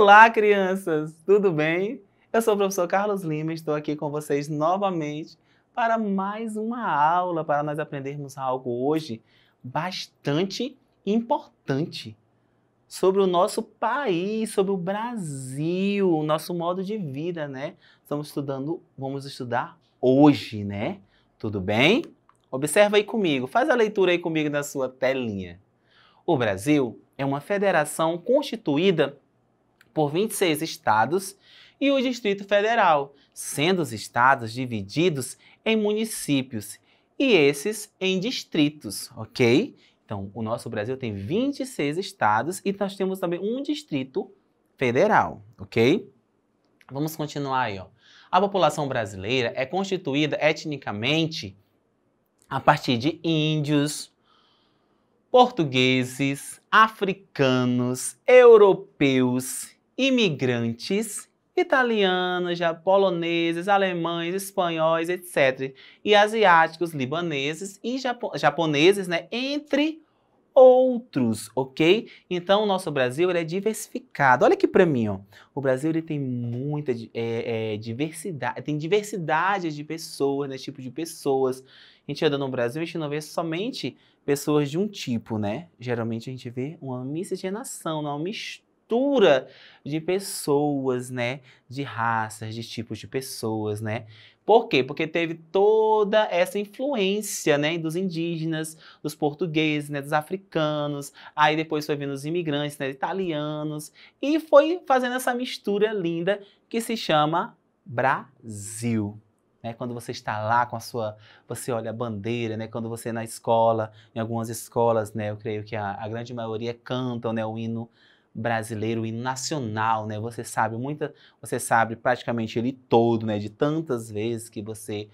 Olá, crianças! Tudo bem? Eu sou o professor Carlos Lima e estou aqui com vocês novamente para mais uma aula, para nós aprendermos algo hoje bastante importante sobre o nosso país, sobre o Brasil, o nosso modo de vida, né? Estamos estudando, vamos estudar hoje, né? Tudo bem? Observa aí comigo, faz a leitura aí comigo na sua telinha. O Brasil é uma federação constituída por 26 estados e o Distrito Federal, sendo os estados divididos em municípios e esses em distritos, ok? Então, o nosso Brasil tem 26 estados e nós temos também um distrito federal, ok? Vamos continuar aí, ó. A população brasileira é constituída etnicamente a partir de índios, portugueses, africanos, europeus, imigrantes, italianos, poloneses, alemães, espanhóis, etc. E asiáticos, libaneses e japo japoneses, né? Entre outros, ok? Então, o nosso Brasil é diversificado. Olha aqui para mim, ó. O Brasil ele tem muita é, é, diversidade, tem diversidade de pessoas, né? Tipo de pessoas. A gente anda no Brasil, a gente não vê somente pessoas de um tipo, né? Geralmente a gente vê uma miscigenação, uma mistura de pessoas, né? De raças, de tipos de pessoas, né? Por quê? Porque teve toda essa influência, né, dos indígenas, dos portugueses, né, dos africanos, aí depois foi vindo os imigrantes, né, italianos, e foi fazendo essa mistura linda que se chama Brasil. Né, quando você está lá com a sua, você olha a bandeira, né, quando você é na escola, em algumas escolas, né, eu creio que a, a grande maioria cantam, né, o hino brasileiro, hino nacional, né, você sabe muita, você sabe praticamente ele todo, né, de tantas vezes que você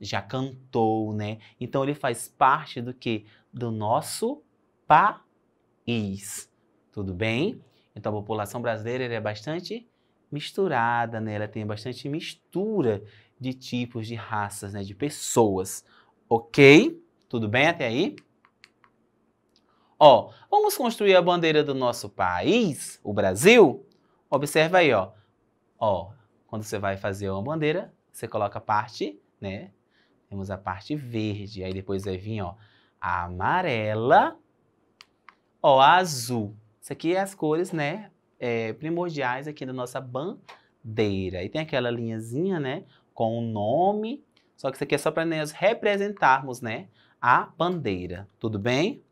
já cantou, né, então ele faz parte do que? Do nosso país, tudo bem? Então a população brasileira é bastante misturada, né, ela tem bastante mistura de tipos de raças, né, de pessoas. Ok? Tudo bem até aí? Ó, vamos construir a bandeira do nosso país, o Brasil? Observa aí, ó. Ó, quando você vai fazer uma bandeira, você coloca a parte, né? Temos a parte verde, aí depois vai vir, ó, a amarela, ó, a azul. Isso aqui é as cores, né, é, primordiais aqui da nossa bandeira. E tem aquela linhazinha, né, com o nome, só que isso aqui é só para nós representarmos, né, a bandeira. Tudo bem?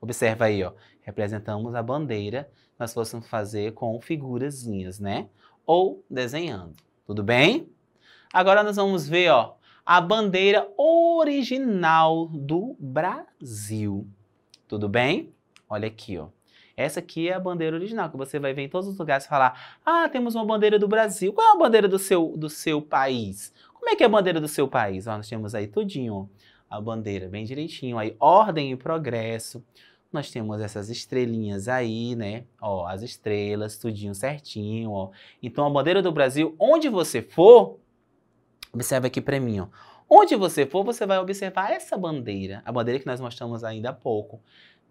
Observa aí, ó. Representamos a bandeira, nós fôssemos fazer com figurazinhas, né? Ou desenhando. Tudo bem? Agora nós vamos ver, ó, a bandeira original do Brasil. Tudo bem? Olha aqui, ó. Essa aqui é a bandeira original, que você vai ver em todos os lugares falar: ah, temos uma bandeira do Brasil. Qual é a bandeira do seu, do seu país? Como é que é a bandeira do seu país? Ó, nós temos aí tudinho, a bandeira bem direitinho, aí ordem e progresso. Nós temos essas estrelinhas aí, né? Ó, as estrelas, tudinho certinho, ó. Então a bandeira do Brasil, onde você for, observa aqui para mim, ó. Onde você for, você vai observar essa bandeira, a bandeira que nós mostramos ainda há pouco.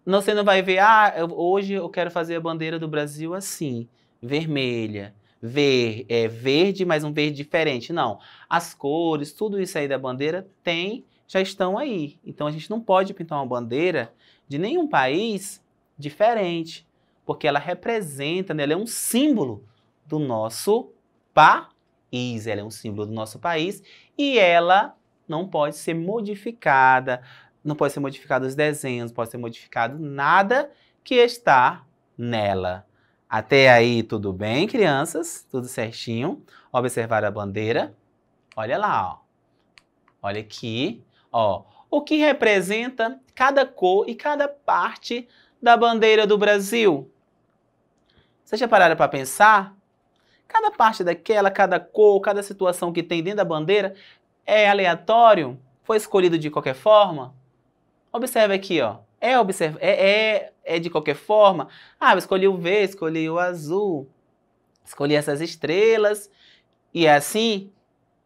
Você não vai ver, ah, eu, hoje eu quero fazer a bandeira do Brasil assim, vermelha, ver, é, verde, mas um verde diferente. Não. As cores, tudo isso aí da bandeira tem, já estão aí. Então a gente não pode pintar uma bandeira de nenhum país diferente, porque ela representa, né, ela é um símbolo do nosso país, ela é um símbolo do nosso país e ela não pode ser modificada, não pode ser modificado os desenhos, não pode ser modificado nada que está nela. Até aí tudo bem, crianças? Tudo certinho? Observar a bandeira. Olha lá, ó. Olha aqui, ó. O que representa cada cor e cada parte da bandeira do Brasil? Vocês já pararam para pensar? Cada parte daquela, cada cor, cada situação que tem dentro da bandeira é aleatório? Foi escolhido de qualquer forma? Observe aqui, ó. É, observa, é, é, é de qualquer forma. Ah, eu escolhi o verde, escolhi o azul, escolhi essas estrelas. E é assim?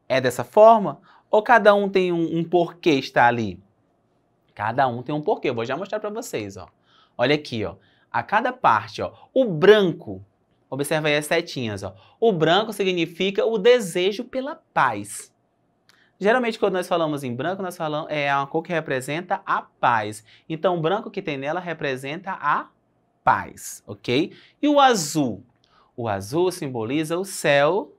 É dessa forma? Ou cada um tem um, um porquê estar ali? Cada um tem um porquê. Eu vou já mostrar para vocês, ó. Olha aqui, ó. A cada parte, ó. O branco. Observa aí as setinhas, ó. O branco significa o desejo pela paz. Geralmente, quando nós falamos em branco, nós falamos é uma cor que representa a paz. Então, o branco que tem nela representa a paz, ok? E o azul? O azul simboliza o céu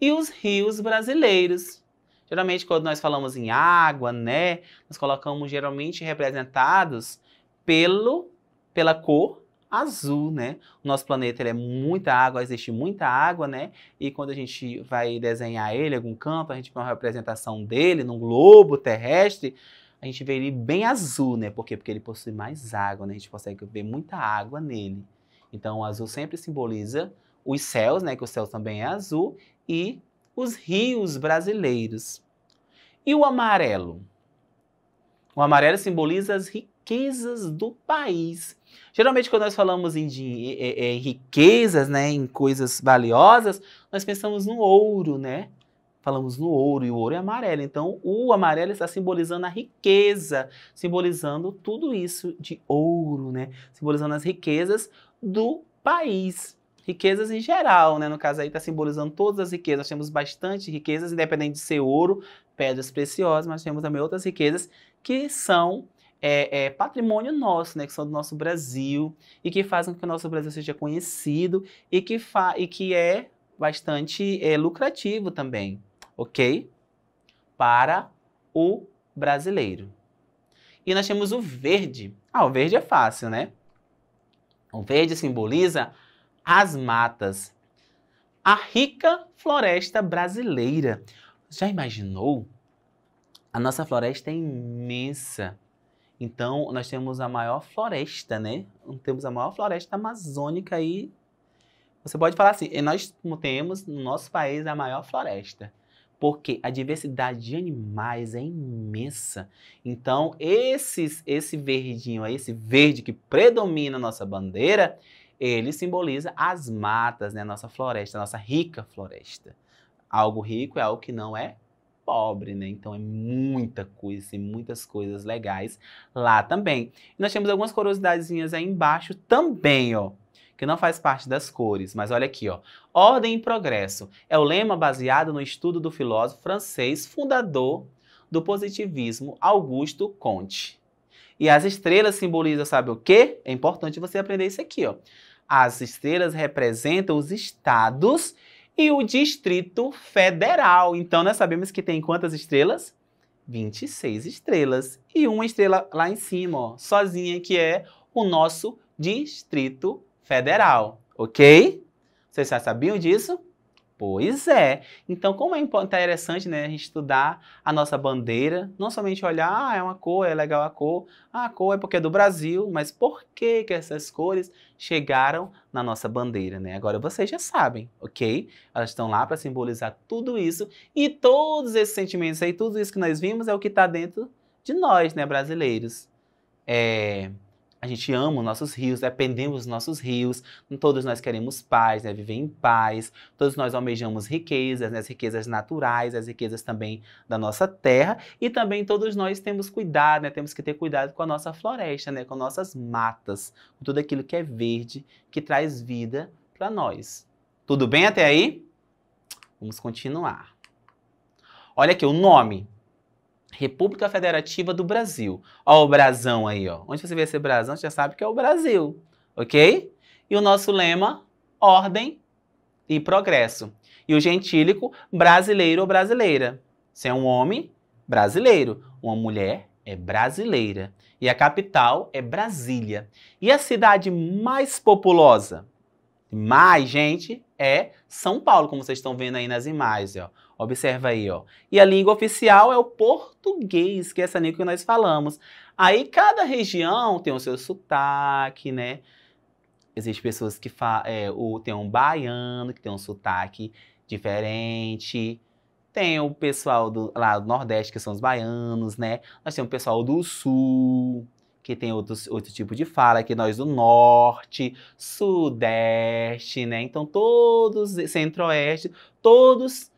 e os rios brasileiros. Geralmente, quando nós falamos em água, né, nós colocamos geralmente representados pelo, pela cor azul, né? O nosso planeta é muita água, existe muita água, né? E quando a gente vai desenhar ele algum campo, a gente tem uma representação dele num globo terrestre, a gente vê ele bem azul, né? Por quê? Porque ele possui mais água, né? A gente consegue ver muita água nele. Então, o azul sempre simboliza os céus, né? Que o céu também é azul, e os rios brasileiros. E o amarelo? O amarelo simboliza as riquezas do país. Geralmente, quando nós falamos em, em, em, riquezas, né, em coisas valiosas, nós pensamos no ouro, né? Falamos no ouro, e o ouro é amarelo. Então, o amarelo está simbolizando a riqueza, simbolizando tudo isso de ouro, né? Simbolizando as riquezas do país. Riquezas em geral, né? No caso aí está simbolizando todas as riquezas. Nós temos bastante riquezas, independente de ser ouro, pedras preciosas, mas temos também outras riquezas que são é, é, patrimônio nosso, né, que são do nosso Brasil e que fazem com que o nosso Brasil seja conhecido e que, fa e que é bastante é, lucrativo também, ok? Para o brasileiro. E nós temos o verde. Ah, o verde é fácil, né? O verde simboliza as matas, a rica floresta brasileira. Já imaginou? A nossa floresta é imensa. Então, nós temos a maior floresta, né? Temos a maior floresta amazônica aí. Você pode falar assim, nós temos no nosso país a maior floresta. Porque a diversidade de animais é imensa. Então, esses, esse verdinho aí, esse verde que predomina a nossa bandeira, ele simboliza as matas, né? A nossa floresta, a nossa rica floresta. Algo rico é algo que não é pobre, né? Então é muita coisa, tem muitas coisas legais lá também. Nós temos algumas curiosidadezinhas aí embaixo também, ó, que não faz parte das cores, mas olha aqui, ó. Ordem e progresso é o lema baseado no estudo do filósofo francês fundador do positivismo, Augusto Comte. E as estrelas simbolizam, sabe o quê? É importante você aprender isso aqui, ó. As estrelas representam os estados e o Distrito Federal. Então, nós sabemos que tem quantas estrelas? 26 estrelas. E uma estrela lá em cima, ó, sozinha, que é o nosso Distrito Federal. Ok? Vocês já sabiam disso? Pois é. Então, como é interessante né, a gente estudar a nossa bandeira, não somente olhar, ah, é uma cor, é legal a cor, ah, a cor é porque é do Brasil, mas por que, que essas cores chegaram na nossa bandeira, né? Agora vocês já sabem, ok? Elas estão lá para simbolizar tudo isso e todos esses sentimentos aí, tudo isso que nós vimos é o que está dentro de nós, né, brasileiros. É a gente ama os nossos rios, dependemos dos nossos rios, todos nós queremos paz, né, viver em paz, todos nós almejamos riquezas, né, as riquezas naturais, as riquezas também da nossa terra, e também todos nós temos cuidado, né, temos que ter cuidado com a nossa floresta, né, com nossas matas, com tudo aquilo que é verde, que traz vida para nós. Tudo bem até aí? Vamos continuar. Olha aqui o nome República Federativa do Brasil. Ó o brasão aí, ó. Onde você vê esse brasão, você já sabe que é o Brasil, ok? E o nosso lema, ordem e progresso. E o gentílico, brasileiro ou brasileira. Se é um homem, brasileiro. Uma mulher, é brasileira. E a capital é Brasília. E a cidade mais populosa? Mais gente é São Paulo, como vocês estão vendo aí nas imagens. Ó. Observa aí, ó. E a língua oficial é o português, que é essa língua que nós falamos. Aí cada região tem o seu sotaque, né? Existem pessoas que falam, é, o, tem um baiano que tem um sotaque diferente. Tem o pessoal do, lá do Nordeste, que são os baianos, né? Nós temos o pessoal do Sul, que tem outros, outro tipo de fala, que nós do Norte, Sudeste, né? Então todos, Centro-Oeste, todos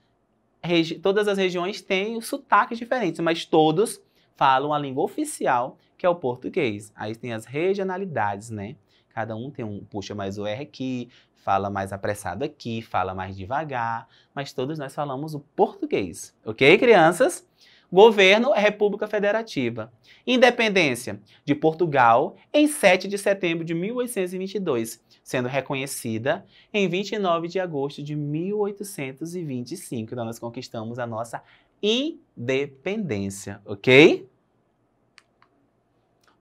todas as regiões têm sotaques diferentes, mas todos falam a língua oficial, que é o português. Aí tem as regionalidades, né? Cada um tem um puxa mais o R aqui, fala mais apressado aqui, fala mais devagar, mas todos nós falamos o português, ok, crianças? Governo é República Federativa. Independência de Portugal em 7 de setembro de 1822, sendo reconhecida em 29 de agosto de 1825. Então nós conquistamos a nossa independência, ok?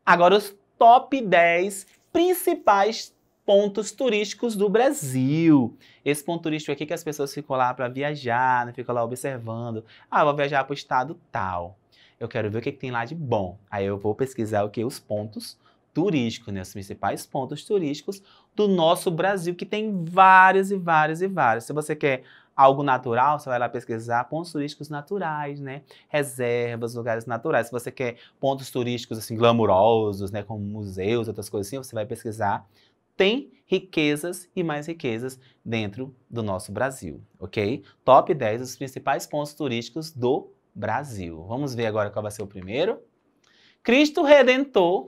Agora os top 10 principais pontos turísticos do Brasil. Esse ponto turístico aqui que as pessoas ficam lá para viajar, né? ficam lá observando. Ah, vou viajar para o estado tal. Eu quero ver o que, que, tem lá de bom. Aí eu vou pesquisar o que? Os pontos turísticos, né? Os principais pontos turísticos do nosso Brasil, que tem vários e vários e vários. Se você quer algo natural, você vai lá pesquisar pontos turísticos naturais, né? Reservas, lugares naturais. Se você quer pontos turísticos assim glamurosos, né, como museus, outras coisas assim, você vai pesquisar tem riquezas e mais riquezas dentro do nosso Brasil, ok? Top 10 dos principais pontos turísticos do Brasil. Vamos ver agora qual vai ser o primeiro. Cristo Redentor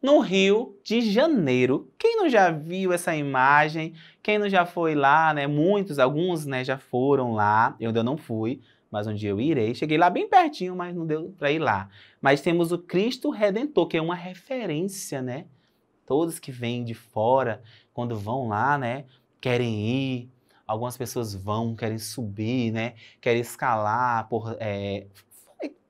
no Rio de Janeiro. Quem não já viu essa imagem? Quem não já foi lá, né? Muitos, alguns, né, já foram lá. Eu ainda não fui, mas um dia eu irei. Cheguei lá bem pertinho, mas não deu para ir lá. Mas temos o Cristo Redentor, que é uma referência, né? Todos que vêm de fora, quando vão lá, né, querem ir. Algumas pessoas vão, querem subir, né, querem escalar, por, é,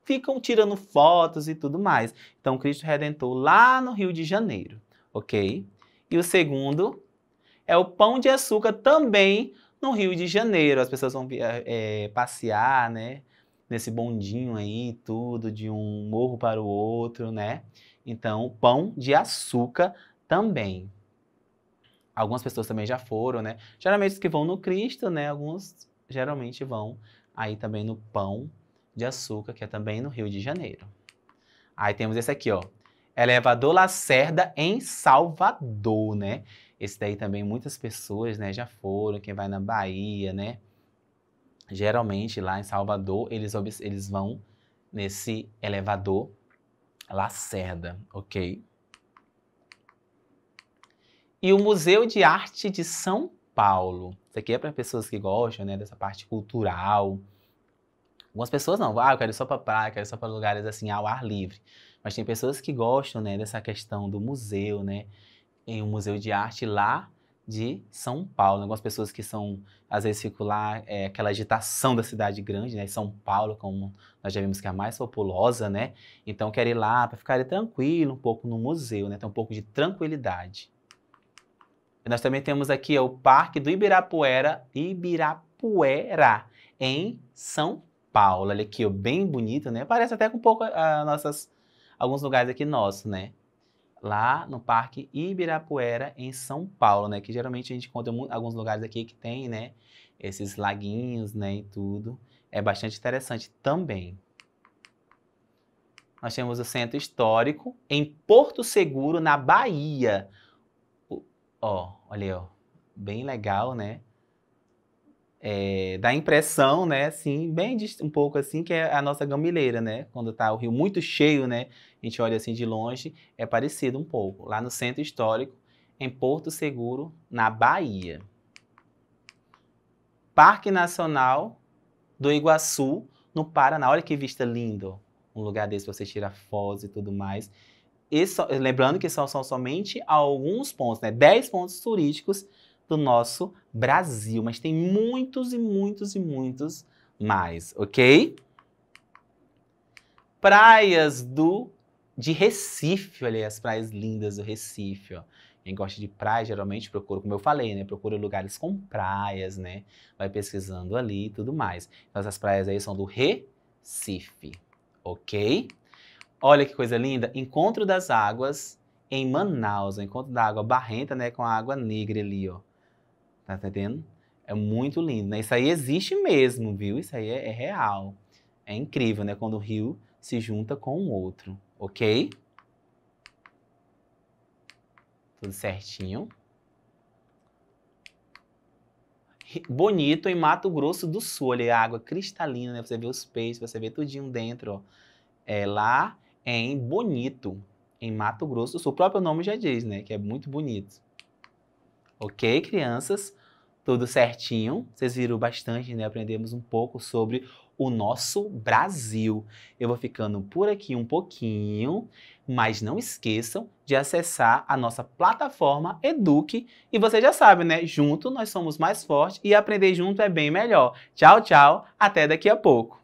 ficam tirando fotos e tudo mais. Então, Cristo Redentor lá no Rio de Janeiro, ok? E o segundo é o Pão de Açúcar também no Rio de Janeiro. As pessoas vão é, passear, né? Nesse bondinho aí, tudo, de um morro para o outro, né? Então, Pão de Açúcar também. Algumas pessoas também já foram, né? Geralmente os que vão no Cristo, né? Alguns geralmente vão aí também no Pão de Açúcar, que é também no Rio de Janeiro. Aí temos esse aqui, ó. Elevador Lacerda em Salvador, né? Esse daí também muitas pessoas, né, já foram, quem vai na Bahia, né? Geralmente lá em Salvador, eles, eles vão nesse elevador Lacerda, ok? E o Museu de Arte de São Paulo. Isso aqui é para pessoas que gostam né, dessa parte cultural. Algumas pessoas não, ah, eu quero ir só para praia, quero ir só para lugares assim ao ar livre. Mas tem pessoas que gostam né, dessa questão do museu, né? Em um museu de arte lá de São Paulo. Algumas pessoas que são, às vezes, ficam lá, é, aquela agitação da cidade grande, né? São Paulo, como nós já vimos que é a mais populosa, né? Então, quer ir lá para ficar tranquilo um pouco no museu, né? Ter um pouco de tranquilidade. Nós também temos aqui o Parque do Ibirapuera, Ibirapuera, em São Paulo. Olha aqui, ó, bem bonito, né? Parece até com um pouco uh, nossas, alguns lugares aqui nossos, né? Lá no Parque Ibirapuera, em São Paulo, né? Que geralmente a gente encontra alguns lugares aqui que tem, né? Esses laguinhos, né? E tudo. É bastante interessante também. Nós temos o Centro Histórico em Porto Seguro, na Bahia. Ó, olha aí, ó. Bem legal, né? É, dá a impressão, né, assim, bem um pouco assim, que é a nossa gamileira, né? Quando tá o rio muito cheio, né? A gente olha assim de longe, é parecido um pouco. Lá no centro histórico, em Porto Seguro, na Bahia. Parque Nacional do Iguaçu, no Paraná. Olha que vista lindo. Um lugar desse pra você tirar fotos e tudo mais lembrando que são, são somente alguns pontos, né? 10 pontos turísticos do nosso Brasil, mas tem muitos e muitos e muitos mais, ok? Praias do de Recife, olha aí, as praias lindas do Recife, ó. Quem gosta de praia geralmente procura, como eu falei, né? Procura lugares com praias, né? Vai pesquisando ali e tudo mais. Então, essas praias aí são do Recife, ok? Olha que coisa linda. Encontro das águas em Manaus. O encontro da água barrenta, né? Com a água negra ali, ó. Tá entendendo? É muito lindo, né? Isso aí existe mesmo, viu? Isso aí é, é real. É incrível, né? Quando o rio se junta com o outro, ok? Tudo certinho. Bonito em Mato Grosso do Sul. Olha a água cristalina, né? Você vê os peixes, você vê tudinho dentro, ó. É lá em Bonito, em Mato Grosso do Sul. O próprio nome já diz, né? Que é muito bonito. Ok, crianças? Tudo certinho? Vocês viram bastante, né? Aprendemos um pouco sobre o nosso Brasil. Eu vou ficando por aqui um pouquinho, mas não esqueçam de acessar a nossa plataforma Eduque. E você já sabe, né? Junto nós somos mais fortes e aprender junto é bem melhor. Tchau, tchau. Até daqui a pouco.